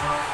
Bye.